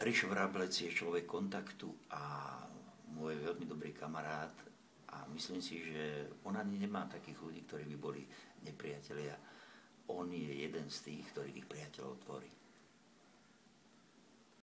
Rišo Vrablec je človek kontaktu a môj veľmi dobrý kamarát a myslím si, že on ani nemá takých ľudí, ktorí by boli nepriatelia. On je jeden z tých, ktorý tých priateľov tvorí.